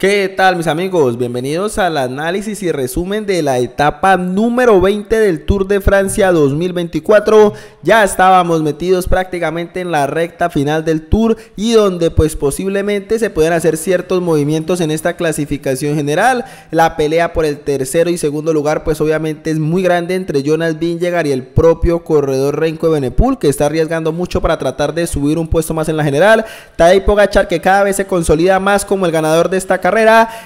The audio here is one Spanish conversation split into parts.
¿Qué tal mis amigos? Bienvenidos al análisis y resumen de la etapa número 20 del Tour de Francia 2024. Ya estábamos metidos prácticamente en la recta final del Tour y donde pues posiblemente se puedan hacer ciertos movimientos en esta clasificación general. La pelea por el tercero y segundo lugar pues obviamente es muy grande entre Jonas Vingegaard y el propio corredor Renko de Benepul que está arriesgando mucho para tratar de subir un puesto más en la general. Tadej Pogachar que cada vez se consolida más como el ganador de esta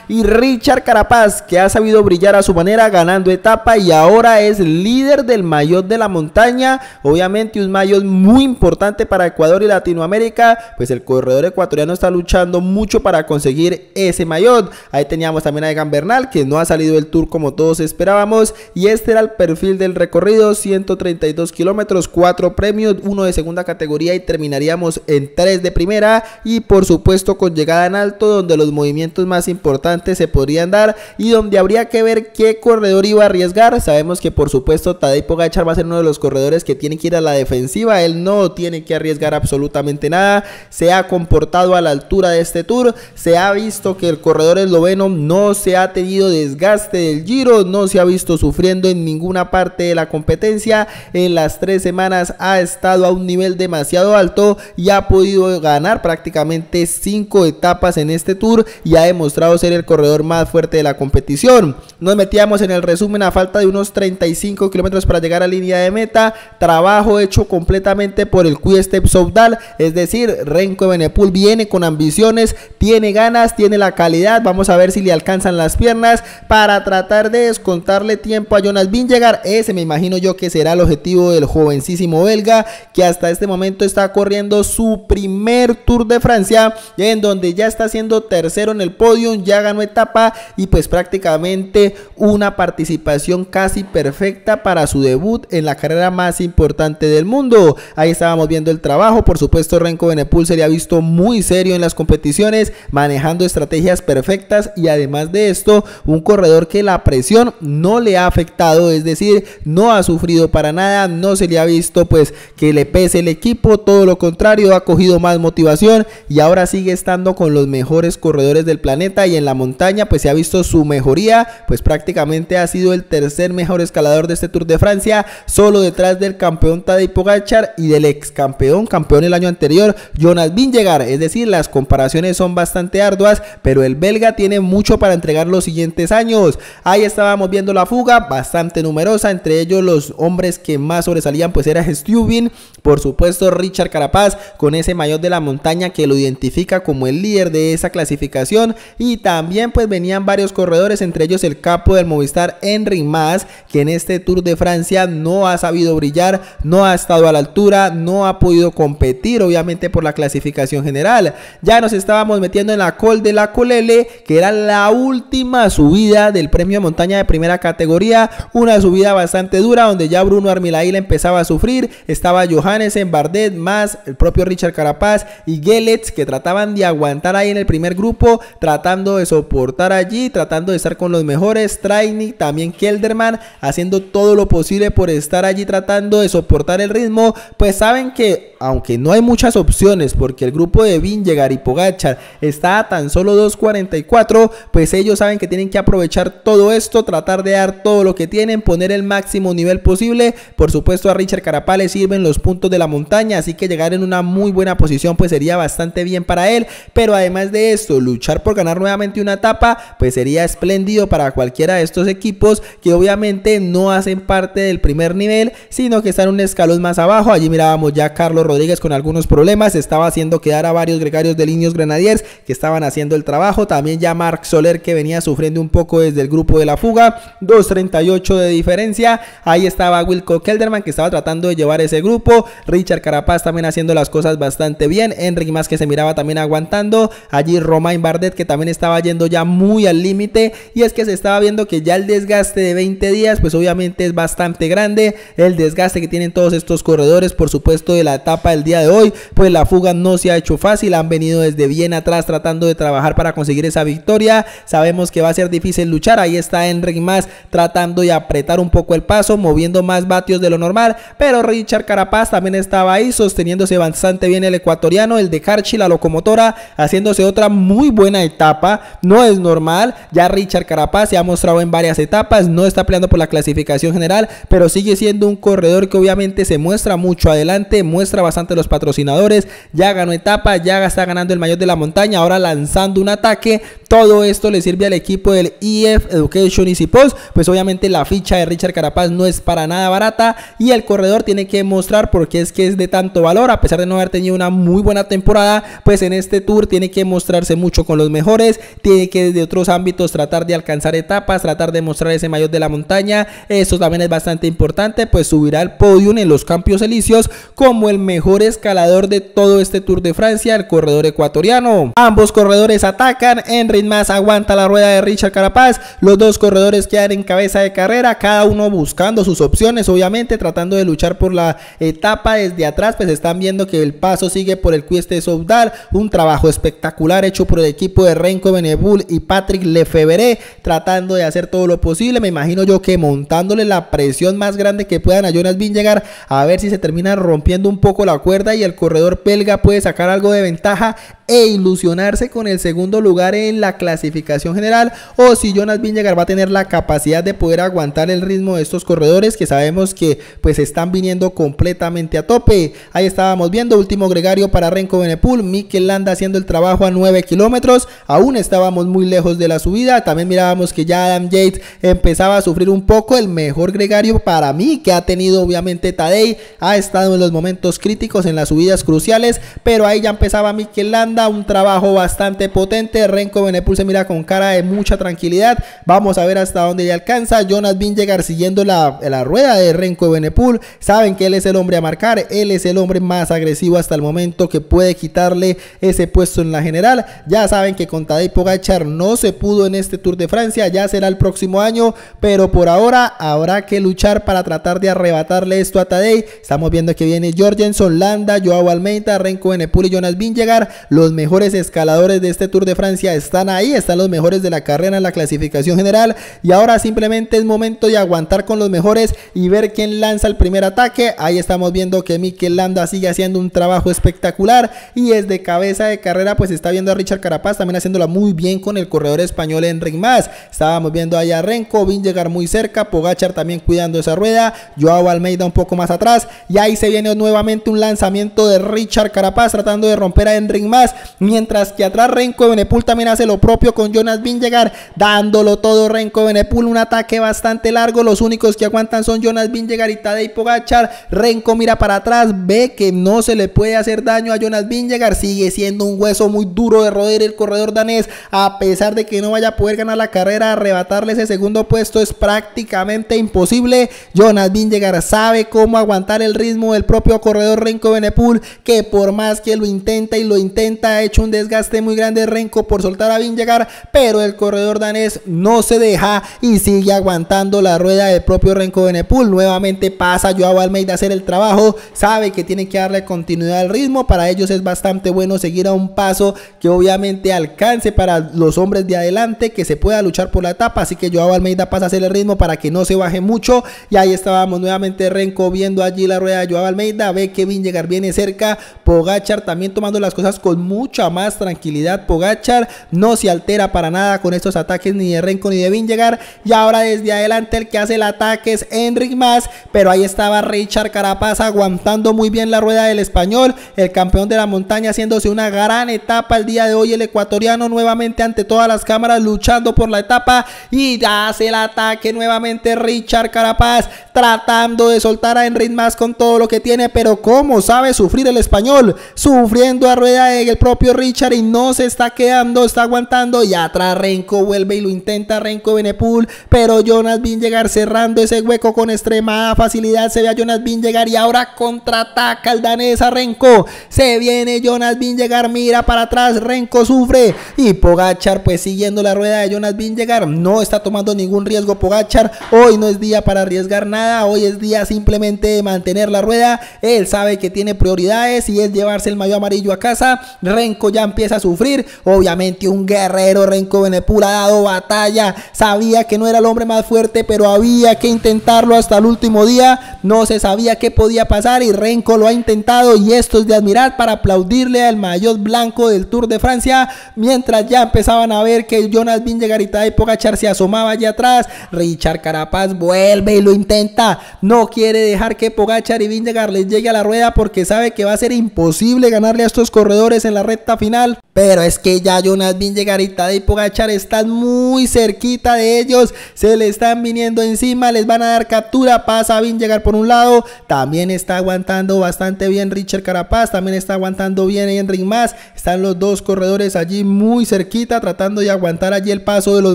y Richard Carapaz que ha sabido brillar a su manera ganando etapa y ahora es líder del maillot de la montaña, obviamente un maillot muy importante para Ecuador y Latinoamérica, pues el corredor ecuatoriano está luchando mucho para conseguir ese maillot. Ahí teníamos también a Egan Bernal que no ha salido del tour como todos esperábamos y este era el perfil del recorrido, 132 kilómetros, 4 premios, uno de segunda categoría y terminaríamos en 3 de primera. Y por supuesto con llegada en alto donde los movimientos más más importantes se podrían dar y donde habría que ver qué corredor iba a arriesgar. Sabemos que por supuesto Tadej Pogacar va a ser uno de los corredores que tiene que ir a la defensiva. Él no tiene que arriesgar absolutamente nada. Se ha comportado a la altura de este tour. Se ha visto que el corredor esloveno no se ha tenido desgaste del giro. No se ha visto sufriendo en ninguna parte de la competencia. En las tres semanas ha estado a un nivel demasiado alto y ha podido ganar prácticamente cinco etapas en este tour y ha mostrado ser el corredor más fuerte de la competición. Nos metíamos en el resumen a falta de unos 35 kilómetros para llegar a línea de meta. Trabajo hecho completamente por el Quick Soudal, es decir, Renko Benepul viene con ambiciones, tiene ganas, tiene la calidad. Vamos a ver si le alcanzan las piernas para tratar de descontarle tiempo a Jonas Vingegaard. Ese me imagino yo que será el objetivo del jovencísimo belga que hasta este momento está corriendo su primer Tour de Francia, en donde ya está siendo tercero en el podio ya ganó etapa y pues prácticamente una participación casi perfecta para su debut en la carrera más importante del mundo. Ahí estábamos viendo el trabajo, por supuesto Renko Benepul sería visto muy serio en las competiciones, manejando estrategias perfectas y además de esto, un corredor que la presión no le ha afectado, es decir, no ha sufrido para nada, no se le ha visto pues que le pese el equipo, todo lo contrario, ha cogido más motivación y ahora sigue estando con los mejores corredores del planeta y en la montaña pues se ha visto su mejoría, pues prácticamente ha sido el tercer mejor escalador de este Tour de Francia, solo detrás del campeón Tadej Pogacar y del ex campeón, campeón el año anterior, Jonas Vingegaard, es decir, las comparaciones son bastante arduas, pero el belga tiene mucho para entregar los siguientes años. Ahí estábamos viendo la fuga, bastante numerosa, entre ellos los hombres que más sobresalían pues era Stubin, por supuesto Richard Carapaz con ese mayor de la montaña que lo identifica como el líder de esa clasificación y también pues venían varios corredores, entre ellos el capo del Movistar Henry Mas, que en este Tour de Francia no ha sabido brillar, no ha estado a la altura, no ha podido competir obviamente por la clasificación general. Ya nos estábamos metiendo en la col de la Colele, que era la última subida del premio de montaña de primera categoría, una subida bastante dura donde ya Bruno Armilaila empezaba a sufrir, estaba Johannes en Bardet, más el propio Richard Carapaz y Gelets que trataban de aguantar ahí en el primer grupo, tratando de soportar allí, tratando de estar con los mejores. Traini, también Kelderman, haciendo todo lo posible por estar allí tratando de soportar el ritmo. Pues saben que, aunque no hay muchas opciones, porque el grupo de Vingegaard y Pogachar está a tan solo 2.44, pues ellos saben que tienen que aprovechar todo esto, tratar de dar todo lo que tienen, poner el máximo nivel posible. Por supuesto, a Richard Carapaz le sirven los puntos de la montaña, así que llegar en una muy buena posición, pues sería bastante bien para él. Pero además de esto, luchar por ganar nuevamente una etapa, pues sería espléndido para cualquiera de estos equipos que obviamente no hacen parte del primer nivel, sino que están un escalón más abajo. Allí mirábamos ya Carlos Rodríguez con algunos problemas, estaba haciendo quedar a varios gregarios de Niños Grenadiers que estaban haciendo el trabajo. También ya Marc Soler que venía sufriendo un poco desde el grupo de la fuga, 2.38 de diferencia. Ahí estaba Wilco Kelderman que estaba tratando de llevar ese grupo. Richard Carapaz también haciendo las cosas bastante bien. Enrique más que se miraba también aguantando. Allí Romain Bardet que también también estaba yendo ya muy al límite y es que se estaba viendo que ya el desgaste de 20 días pues obviamente es bastante grande, el desgaste que tienen todos estos corredores por supuesto de la etapa del día de hoy, pues la fuga no se ha hecho fácil, han venido desde bien atrás tratando de trabajar para conseguir esa victoria, sabemos que va a ser difícil luchar, ahí está Enric más tratando de apretar un poco el paso, moviendo más vatios de lo normal, pero Richard Carapaz también estaba ahí sosteniéndose bastante bien el ecuatoriano, el de Carchi, la locomotora, haciéndose otra muy buena etapa etapa, no es normal, ya Richard Carapaz se ha mostrado en varias etapas, no está peleando por la clasificación general, pero sigue siendo un corredor que obviamente se muestra mucho adelante, muestra bastante los patrocinadores, ya ganó etapa, ya está ganando el mayor de la montaña, ahora lanzando un ataque, todo esto le sirve al equipo del EF Education Easy Post, pues obviamente la ficha de Richard Carapaz no es para nada barata y el corredor tiene que mostrar porque es que es de tanto valor, a pesar de no haber tenido una muy buena temporada, pues en este tour tiene que mostrarse mucho con los mejores, tiene que desde otros ámbitos tratar de alcanzar etapas, tratar de mostrar ese mayor de la montaña, eso también es bastante importante, pues subirá al podium en los Campos Elíseos como el mejor escalador de todo este Tour de Francia, el corredor ecuatoriano. Ambos corredores atacan, Más aguanta la rueda de Richard Carapaz, los dos corredores quedan en cabeza de carrera, cada uno buscando sus opciones, obviamente tratando de luchar por la etapa desde atrás, pues están viendo que el paso sigue por el Cueste Soudal, un trabajo espectacular hecho por el equipo de Renko Benebul y Patrick Lefebvre, tratando de hacer todo lo posible, me imagino yo que montándole la presión más grande que puedan a Jonas llegar a ver si se termina rompiendo un poco la cuerda y el corredor belga puede sacar algo de ventaja e ilusionarse con el segundo lugar en la clasificación general o si Jonas Vingegaard va a tener la capacidad de poder aguantar el ritmo de estos corredores que sabemos que pues están viniendo completamente a tope. Ahí estábamos viendo último gregario para Renko Benepul, Mikel Landa haciendo el trabajo a 9 kilómetros, aún estábamos muy lejos de la subida, también mirábamos que ya Adam Yates empezaba a sufrir un poco, el mejor gregario para mí que ha tenido obviamente Tadei, ha estado en los momentos críticos en las subidas cruciales, pero ahí ya empezaba Mikel Landa un trabajo bastante potente. Renko Benepul se mira con cara de mucha tranquilidad. Vamos a ver hasta dónde ya alcanza. Jonas llegar siguiendo la, la rueda de Renko Benepul. Saben que él es el hombre a marcar. Él es el hombre más agresivo hasta el momento que puede quitarle ese puesto en la general. Ya saben que con Tadej Pogachar no se pudo en este Tour de Francia. Ya será el próximo año. Pero por ahora habrá que luchar para tratar de arrebatarle esto a Tadej. Estamos viendo que viene Jorgensen, Landa, Joao Almeida, Renko Benepul y Jonas Vingegaard. Los los mejores escaladores de este Tour de Francia están ahí, están los mejores de la carrera en la clasificación general y ahora simplemente es momento de aguantar con los mejores y ver quién lanza el primer ataque. Ahí estamos viendo que Mikel Landa sigue haciendo un trabajo espectacular y desde cabeza de carrera pues está viendo a Richard Carapaz también haciéndola muy bien con el corredor español Enric Mas. Estábamos viendo ahí a Renko, llegar muy cerca, Pogachar también cuidando esa rueda, Joao Almeida un poco más atrás y ahí se viene nuevamente un lanzamiento de Richard Carapaz tratando de romper a Enric Mas Mientras que atrás Renko Benepul también hace lo propio con Jonas Vingegaard, dándolo todo Renko Benepul, un ataque bastante largo. Los únicos que aguantan son Jonas Vingegaard y Tadej Pogachar. Renko mira para atrás, ve que no se le puede hacer daño a Jonas Vingegaard. Sigue siendo un hueso muy duro de roder el corredor danés, a pesar de que no vaya a poder ganar la carrera, arrebatarle ese segundo puesto es prácticamente imposible. Jonas Vingegaard sabe cómo aguantar el ritmo del propio corredor Renko Benepul, que por más que lo intenta y lo intenta ha hecho un desgaste muy grande Renko por soltar a llegar pero el corredor danés no se deja y sigue aguantando la rueda del propio Renko Benepul. Nuevamente pasa Joao Almeida a hacer el trabajo, sabe que tiene que darle continuidad al ritmo, para ellos es bastante bueno seguir a un paso que obviamente alcance para los hombres de adelante, que se pueda luchar por la etapa, así que Joao Almeida pasa a hacer el ritmo para que no se baje mucho. Y ahí estábamos nuevamente Renko viendo allí la rueda de Joao Almeida, ve que llegar viene cerca, Pogachar también tomando las cosas con mucha más tranquilidad. Pogachar no se altera para nada con estos ataques ni de Renko ni de llegar Y ahora desde adelante el que hace el ataque es Enric Mas. Pero ahí estaba Richard Carapaz aguantando muy bien la rueda del español. El campeón de la montaña haciéndose una gran etapa el día de hoy. El ecuatoriano nuevamente ante todas las cámaras luchando por la etapa. Y hace el ataque nuevamente Richard Carapaz tratando de soltar a Enric Mas con todo lo que tiene. Pero cómo sabe sufrir el español. Sufriendo a rueda de el propio Richard y no se está quedando, está aguantando y atrás Renko vuelve y lo intenta Renko Benepul, pero Jonas llegar cerrando ese hueco con extrema facilidad, se ve a Jonas llegar y ahora contraataca el danés a Renko, se viene Jonas llegar mira para atrás, Renko sufre y Pogachar pues siguiendo la rueda de Jonas llegar no está tomando ningún riesgo Pogachar, hoy no es día para arriesgar nada, hoy es día simplemente de mantener la rueda, él sabe que tiene prioridades y es llevarse el mayo amarillo a casa, Renko ya empieza a sufrir. Obviamente un guerrero Renko Benepul ha dado batalla. Sabía que no era el hombre más fuerte, pero había que intentarlo hasta el último día. No se sabía qué podía pasar y Renko lo ha intentado y esto es de admirar para aplaudirle al maillot blanco del Tour de Francia. Mientras ya empezaban a ver que Jonas Vingegaard y Pogachar se asomaba allá atrás. Richard Carapaz vuelve y lo intenta. No quiere dejar que Pogachar y Vingegaard les llegue a la rueda porque sabe que va a ser imposible ganarle a estos corredores en la recta final. Pero es que ya Jonas Vingegaard y Tadej Pogachar están muy cerquita de ellos. Se le están viniendo encima, les van a dar captura. Pasa Vingegaard por un lado. También está aguantando bastante bien Richard Carapaz. También está aguantando bien Henry Más. Están los dos corredores allí muy cerquita tratando de aguantar allí el paso de los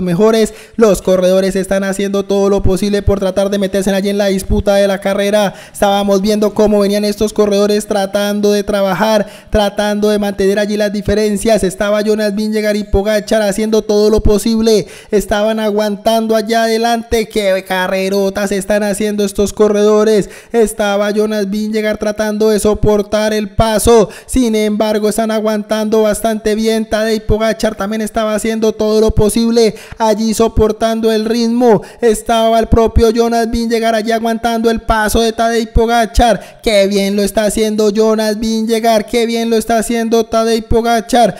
mejores. Los corredores están haciendo todo lo posible por tratar de meterse allí en la disputa de la carrera. Estábamos viendo cómo venían estos corredores tratando de trabajar, tratando de mantener allí las diferencias estaba Jonas Vingegaard y Pogachar haciendo todo lo posible. Estaban aguantando allá adelante. Qué carrerotas están haciendo estos corredores. Estaba Jonas Vingegaard tratando de soportar el paso. Sin embargo, están aguantando bastante bien. Tadej Pogachar también estaba haciendo todo lo posible. Allí soportando el ritmo. Estaba el propio Jonas Vingegaard allí aguantando el paso de Tadej Pogachar. Qué bien lo está haciendo Jonas Vingegaard. Qué bien lo está haciendo Tadej Pogachar.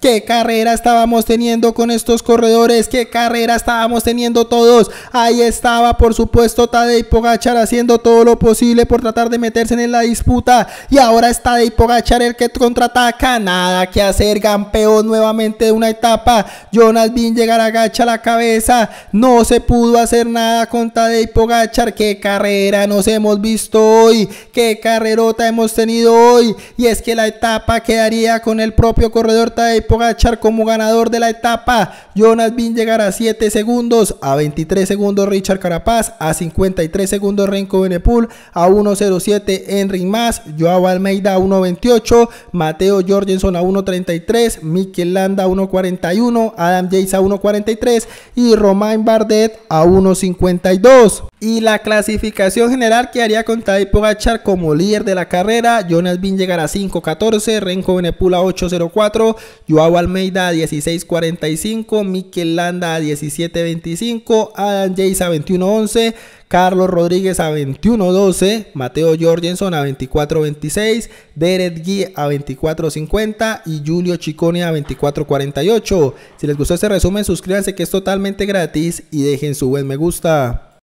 ¿Qué carrera estábamos teniendo con estos corredores? ¿Qué carrera estábamos teniendo todos? Ahí estaba, por supuesto, Tadej Pogachar haciendo todo lo posible por tratar de meterse en la disputa. Y ahora está Tadej Pogachar el que contraataca. Nada que hacer, campeón nuevamente de una etapa. Jonas Bin llegar agacha la cabeza. No se pudo hacer nada con Tadej Pogachar. ¿Qué carrera nos hemos visto hoy? ¿Qué carrerota hemos tenido hoy? Y es que la etapa quedaría con el propio corredor Tadej Pogachar como ganador de la etapa. Jonas Bin llegar a 7 segundos, a 23 segundos Richard Carapaz, a 53 segundos Renko Benepul, a 1.07 Henry Mas, Joao Almeida a 1.28, Mateo Jorgensen a 1.33, Mikel Landa a 1.41, Adam Yates a 1.43 y Romain Bardet a 1.52. Y la clasificación general quedaría con Tadej Pogachar como líder de la carrera, Jonas Bin llegar a 5.14, Renko Benepul a 8.04, Joao Almeida a 16.45, Mikel Landa a 17.25, Adam Jace a 21.11, Carlos Rodríguez a 21.12, Mateo Jorgensen a 24.26, Derek Guy a 24.50 y Julio Chicone a 24.48. Si les gustó este resumen, suscríbanse que es totalmente gratis y dejen su buen me gusta.